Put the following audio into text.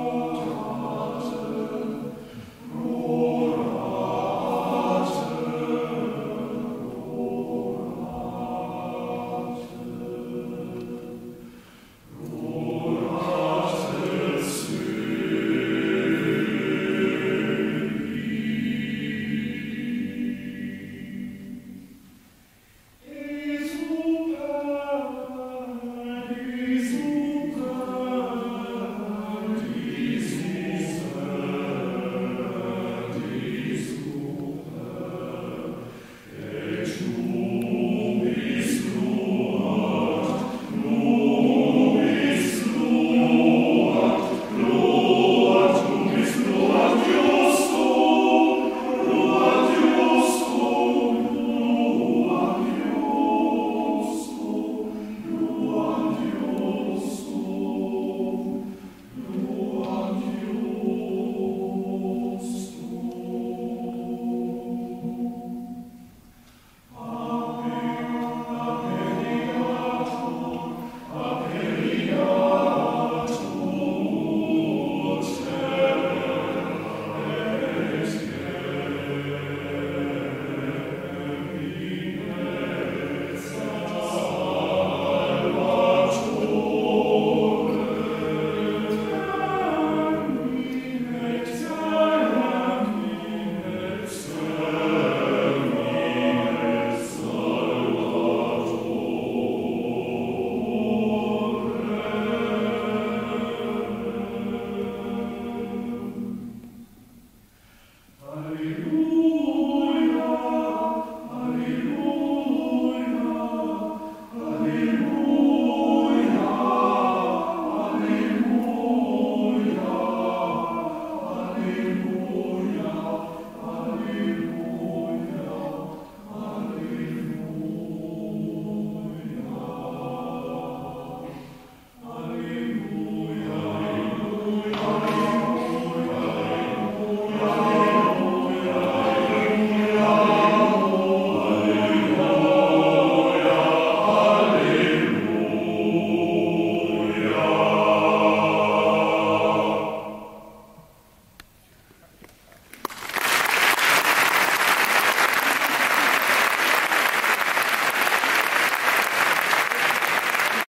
Oh.